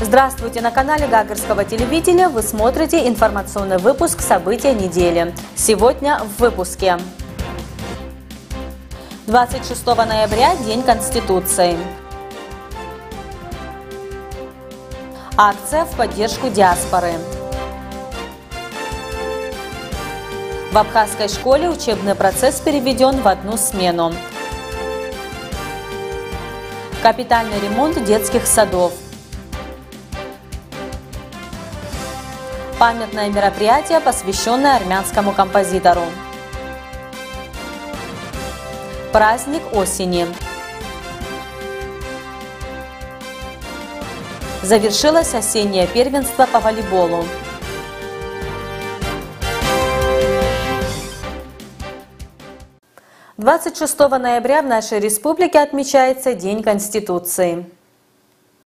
Здравствуйте! На канале Гагарского телевидения вы смотрите информационный выпуск «События недели». Сегодня в выпуске. 26 ноября – День Конституции. Акция в поддержку диаспоры. В абхазской школе учебный процесс переведен в одну смену. Капитальный ремонт детских садов. Памятное мероприятие, посвященное армянскому композитору. Праздник осени. Завершилось осеннее первенство по волейболу. Двадцать шестого ноября в нашей республике отмечается День Конституции.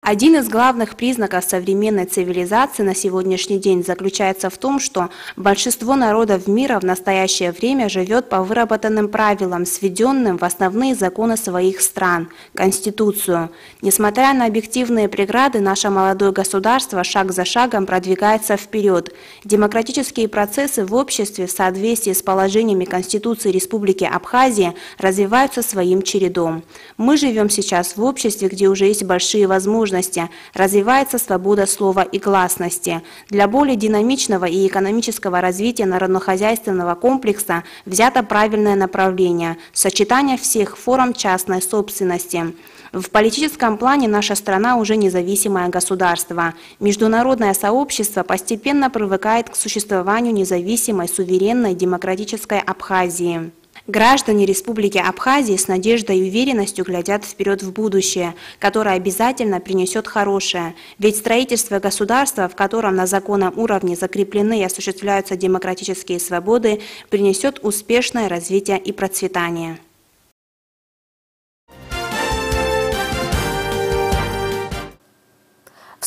Один из главных признаков современной цивилизации на сегодняшний день заключается в том, что большинство народов мира в настоящее время живет по выработанным правилам, сведенным в основные законы своих стран – Конституцию. Несмотря на объективные преграды, наше молодое государство шаг за шагом продвигается вперед. Демократические процессы в обществе в соответствии с положениями Конституции Республики Абхазия развиваются своим чередом. Мы живем сейчас в обществе, где уже есть большие возможности возможности, развивается свобода слова и гласности. Для более динамичного и экономического развития народно-хозяйственного комплекса взято правильное направление – сочетание всех форм частной собственности. В политическом плане наша страна уже независимое государство. Международное сообщество постепенно привыкает к существованию независимой, суверенной, демократической Абхазии. Граждане Республики Абхазии с надеждой и уверенностью глядят вперед в будущее, которое обязательно принесет хорошее. Ведь строительство государства, в котором на законном уровне закреплены и осуществляются демократические свободы, принесет успешное развитие и процветание.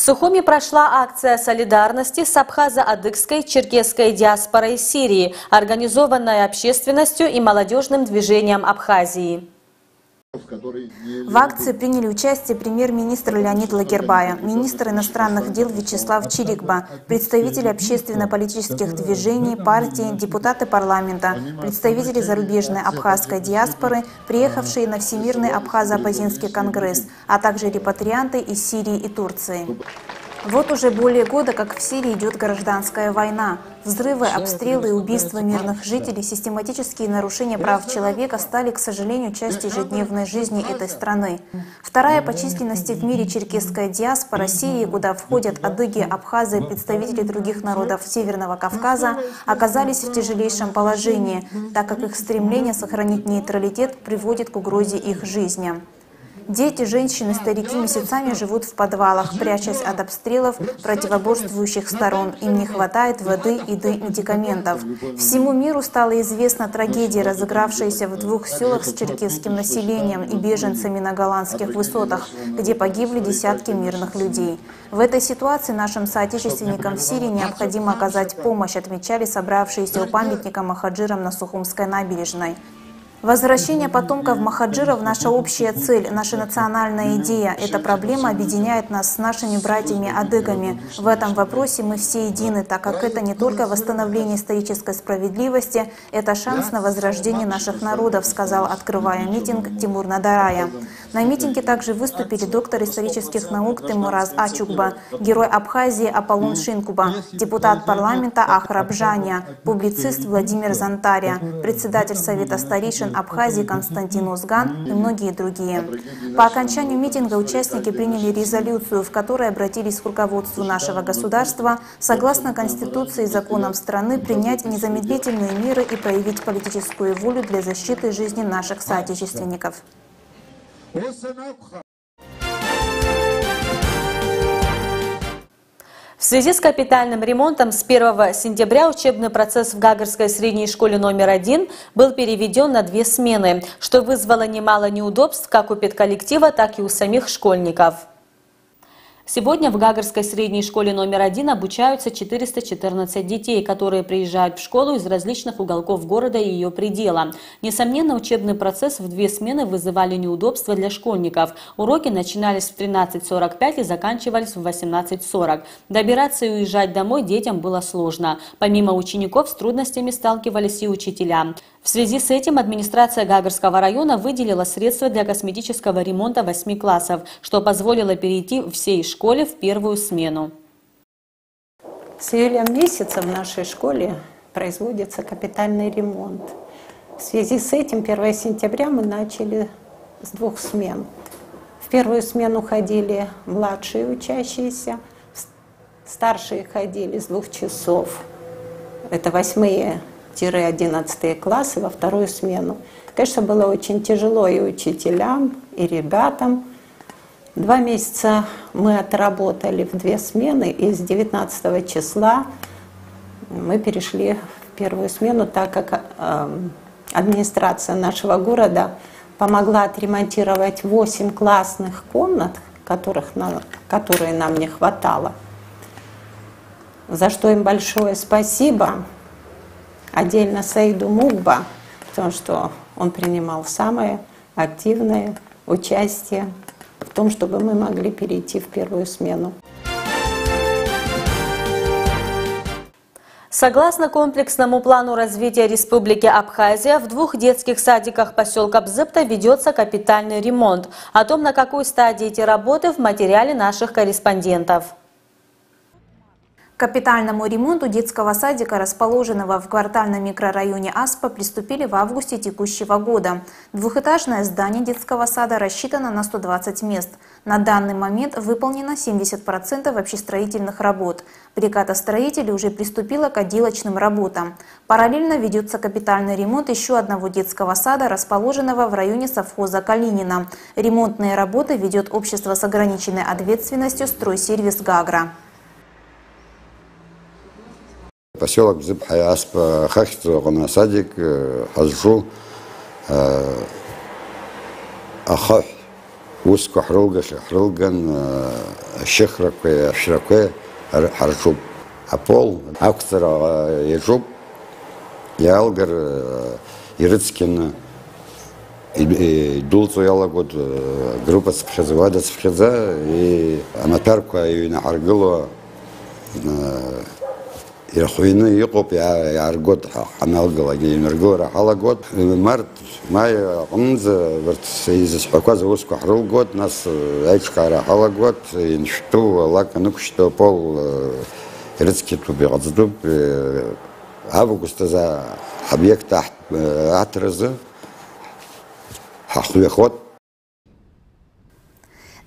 Сухуми прошла акция солидарности с абхазо-адыгской черкесской диаспорой Сирии, организованная общественностью и молодежным движением Абхазии. В акции приняли участие премьер-министр Леонид Лагербая, министр иностранных дел Вячеслав Чирикба, представители общественно-политических движений, партий, депутаты парламента, представители зарубежной абхазской диаспоры, приехавшие на Всемирный абхазо-абазинский конгресс, а также репатрианты из Сирии и Турции. Вот уже более года, как в Сирии идет гражданская война. Взрывы, обстрелы и убийства мирных жителей, систематические нарушения прав человека стали, к сожалению, частью ежедневной жизни этой страны. Вторая по численности в мире черкесская диаспора Сирии, куда входят адыги, абхазы и представители других народов Северного Кавказа, оказались в тяжелейшем положении, так как их стремление сохранить нейтралитет приводит к угрозе их жизни. Дети, женщины, старики месяцами живут в подвалах, прячась от обстрелов противоборствующих сторон. Им не хватает воды, еды, медикаментов. Всему миру стала известна трагедия, разыгравшаяся в двух селах с черкесским населением и беженцами на голландских высотах, где погибли десятки мирных людей. В этой ситуации нашим соотечественникам в Сирии необходимо оказать помощь, отмечали собравшиеся у памятника Махаджирам на Сухумской набережной. Возвращение потомков Махаджиров – наша общая цель, наша национальная идея. Эта проблема объединяет нас с нашими братьями-адыгами. В этом вопросе мы все едины, так как это не только восстановление исторической справедливости, это шанс на возрождение наших народов, сказал, открывая митинг Тимур Надарая. На митинге также выступили доктор исторических наук Тимураз Ачукба, герой Абхазии Аполлон Шинкуба, депутат парламента Ахрабжания, публицист Владимир Зантария, председатель Совета старейшин Абхазии Константин Узган и многие другие. По окончанию митинга участники приняли резолюцию, в которой обратились к руководству нашего государства согласно Конституции и законам страны принять незамедлительные меры и проявить политическую волю для защиты жизни наших соотечественников. В связи с капитальным ремонтом с 1 сентября учебный процесс в Гагарской средней школе номер один был переведен на две смены, что вызвало немало неудобств как у педколлектива, так и у самих школьников. Сегодня в Гагарской средней школе номер один обучаются 414 детей, которые приезжают в школу из различных уголков города и ее предела. Несомненно, учебный процесс в две смены вызывали неудобства для школьников. Уроки начинались в 13.45 и заканчивались в 18.40. Добираться и уезжать домой детям было сложно. Помимо учеников с трудностями сталкивались и учителя. В связи с этим администрация Гагарского района выделила средства для косметического ремонта 8 классов, что позволило перейти всей школе в первую смену. С июля месяца в нашей школе производится капитальный ремонт. В связи с этим 1 сентября мы начали с двух смен. В первую смену ходили младшие учащиеся, старшие ходили с двух часов. Это восьмые 11 классы во вторую смену. Конечно, было очень тяжело и учителям, и ребятам. Два месяца мы отработали в две смены, и с 19 числа мы перешли в первую смену, так как э, администрация нашего города помогла отремонтировать 8 классных комнат, которых на, которые нам не хватало. За что им большое спасибо. Отдельно Саиду Мугба, потому что он принимал самое активное участие том, чтобы мы могли перейти в первую смену. Согласно комплексному плану развития Республики Абхазия, в двух детских садиках поселка Бзыпта ведется капитальный ремонт. О том, на какой стадии эти работы, в материале наших корреспондентов. Капитальному ремонту детского садика, расположенного в квартальном микрорайоне Аспа, приступили в августе текущего года. Двухэтажное здание детского сада рассчитано на 120 мест. На данный момент выполнено 70% общестроительных работ. Бригада строителей уже приступила к отделочным работам. Параллельно ведется капитальный ремонт еще одного детского сада, расположенного в районе совхоза Калинина. Ремонтные работы ведет общество с ограниченной ответственностью «Стройсервис Гагра». Поселок Зыб Хаясп Хахитрогона Садик э, Хазжу э, Ахах Уску Хрулга Хрулган э, Шихракуе Шракуе Харжуб Апол Актора Ежуб Ялгар Ирыцкина Дулцу ялагод группа Сапхеза Вада Сапхеза и Анатарку Аюина Аргылу, ирхуины иҟоуп иааргот ҳаналгалагьы иныргылара ҳалагот март маи аҟнынӡа урҭ изызҳәақәаз аусқәа ҳрылгот нас аиҿкаара ҳалагот иншәтәу алак анықәшьтәу пол ирыцқьатәуп иҟаҵатәуп август азы ҳобиект аҳҭразы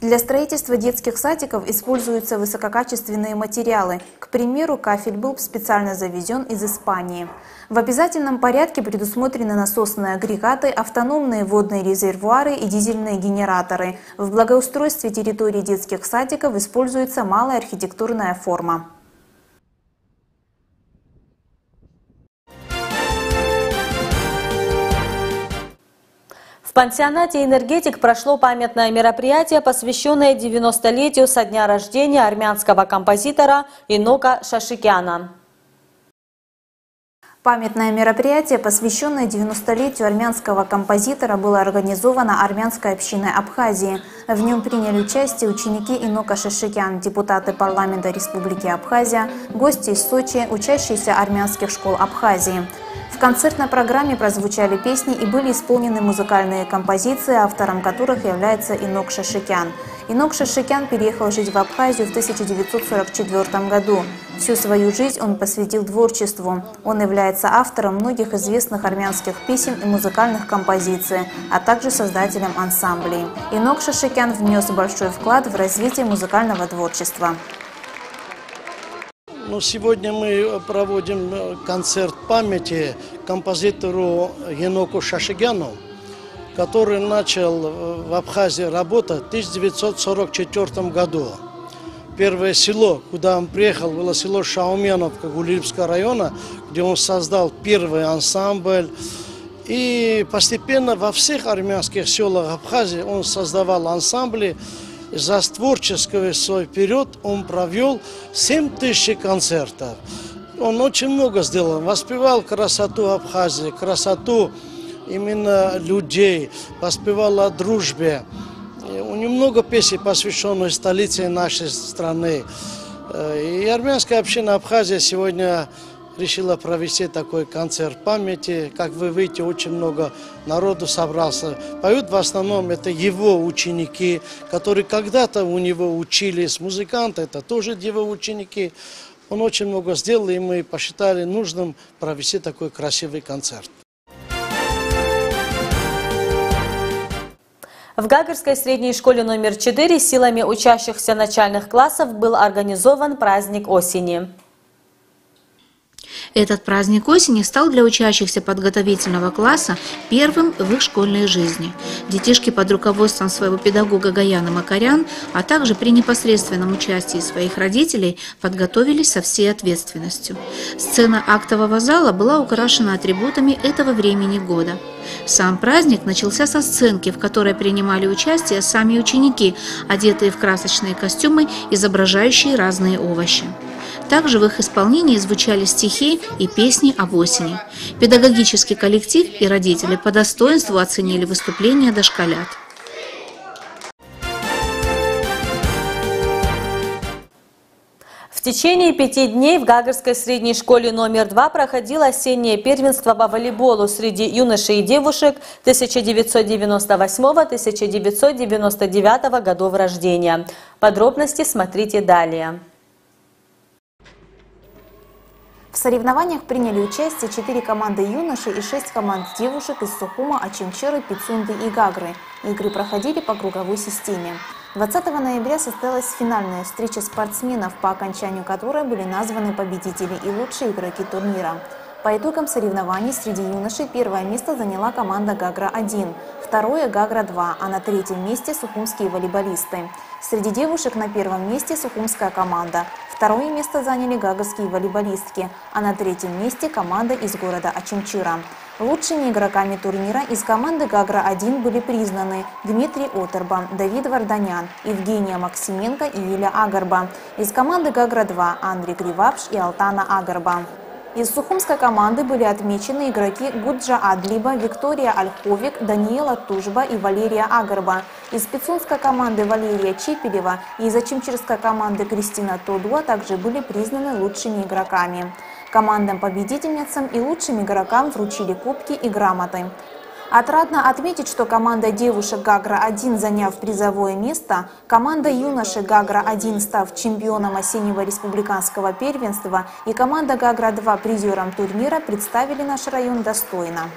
Для строительства детских садиков используются высококачественные материалы. К примеру, кафель был специально завезен из Испании. В обязательном порядке предусмотрены насосные агрегаты, автономные водные резервуары и дизельные генераторы. В благоустройстве территории детских садиков используется малая архитектурная форма. В пансионате «Энергетик» прошло памятное мероприятие, посвященное 90-летию со дня рождения армянского композитора Инока Шашикяна. Памятное мероприятие, посвященное 90-летию армянского композитора, было организовано армянской общиной Абхазии. В нем приняли участие ученики Инока Шашикян, депутаты парламента Республики Абхазия, гости из Сочи, учащиеся армянских школ Абхазии концертной программе прозвучали песни и были исполнены музыкальные композиции, автором которых является Инок Шашикян. Инок Шашикян переехал жить в Абхазию в 1944 году. Всю свою жизнь он посвятил творчеству. Он является автором многих известных армянских песен и музыкальных композиций, а также создателем ансамблей. Инок Шашикян внес большой вклад в развитие музыкального творчества. Ну, сегодня мы проводим э, концерт памяти композитору Еноку Шашигяну, который начал э, в Абхазии работать в 1944 году. Первое село, куда он приехал, было село Шауменовка Гулибского района, где он создал первый ансамбль. И постепенно во всех армянских селах Абхазии он создавал ансамбли, за творческий свой период он провел 7 тысяч концертов. Он очень много сделал. Воспевал красоту Абхазии, красоту именно людей, воспевал о дружбе. У него много песен, посвященных столице нашей страны. Э, и армянская община Абхазия сегодня решила провести такой концерт памяти. Как вы видите, очень много народу собрался. Поют в основном это его ученики, которые когда-то у него учились. Музыканты это тоже его ученики. Он очень много сделал, и мы посчитали нужным провести такой красивый концерт. В Гагарской средней школе номер 4 силами учащихся начальных классов был организован праздник осени. Этот праздник осени стал для учащихся подготовительного класса первым в их школьной жизни. Детишки под руководством своего педагога Гаяна Макарян, а также при непосредственном участии своих родителей подготовились со всей ответственностью. Сцена актового зала была украшена атрибутами этого времени года. Сам праздник начался со сценки, в которой принимали участие сами ученики, одетые в красочные костюмы, изображающие разные овощи. Также в их исполнении звучали стихи и песни об осени. Педагогический коллектив и родители по достоинству оценили выступления дошколят. В течение пяти дней в Гагарской средней школе номер два проходило осеннее первенство по волейболу среди юношей и девушек 1998-1999 годов рождения. Подробности смотрите далее. В соревнованиях приняли участие 4 команды юношей и 6 команд девушек из Сухума, Ачинчеры, Пицунды и Гагры. Игры проходили по круговой системе. 20 ноября состоялась финальная встреча спортсменов, по окончанию которой были названы победители и лучшие игроки турнира. По итогам соревнований среди юношей первое место заняла команда «Гагра-1», второе – «Гагра-2», а на третьем месте – сухумские волейболисты. Среди девушек на первом месте сухумская команда, Второе место заняли гагарские волейболистки, а на третьем месте команда из города Ачинчира. Лучшими игроками турнира из команды «Гагра-1» были признаны Дмитрий Отерба, Давид Варданян, Евгения Максименко и Юля Агарба. Из команды «Гагра-2» Андрей Кривапш и Алтана Агарба. Из сухумской команды были отмечены игроки Гуджа Адлиба, Виктория Ольховик, Даниэла Тужба и Валерия Агарба. Из спецунской команды Валерия Чепелева и из ачимчирской команды Кристина Тодуа также были признаны лучшими игроками. Командам-победительницам и лучшим игрокам вручили кубки и грамоты. Отрадно отметить, что команда девушек «Гагра-1», заняв призовое место, команда юношей «Гагра-1», став чемпионом осеннего республиканского первенства и команда «Гагра-2» призером турнира представили наш район достойно.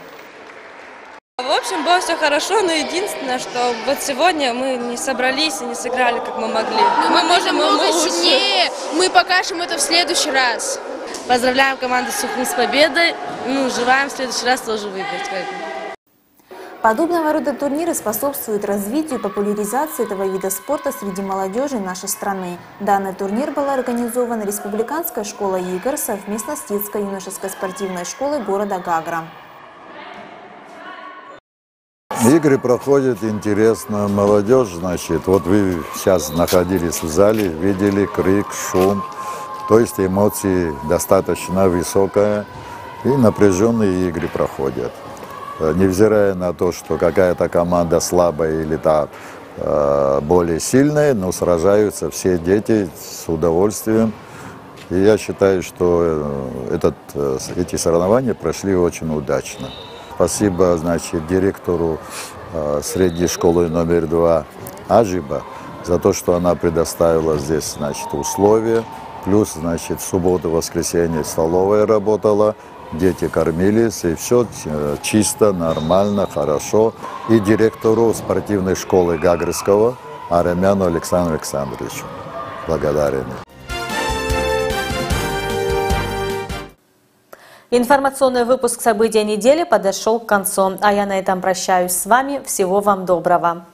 В общем, было все хорошо, но единственное, что вот сегодня мы не собрались и не сыграли, как мы могли. Мы, мы можем много сильнее, мы покажем это в следующий раз. Поздравляем команду Сухум с победой. Ну, желаем в следующий раз тоже выиграть. Подобного рода турниры способствуют развитию и популяризации этого вида спорта среди молодежи нашей страны. Данный турнир был организован Республиканской школой игр совместно с детско-юношеской спортивной школой города Гагра. Игры проходят интересно. Молодежь, значит, вот вы сейчас находились в зале, видели крик, шум. То есть эмоции достаточно высокие и напряженные игры проходят. Э, невзирая на то, что какая-то команда слабая или та э, более сильная, но сражаются все дети с удовольствием. И я считаю, что э, этот, эти соревнования прошли очень удачно. Спасибо, значит, директору средней школы номер два Ажиба за то, что она предоставила здесь, значит, условия. Плюс, значит, в субботу, воскресенье столовая работала, дети кормились, и все э, чисто, нормально, хорошо. И директору спортивной школы Гагрского Арамяну Александру Александровичу благодарен. Информационный выпуск события недели подошел к концу, а я на этом прощаюсь с вами. Всего вам доброго.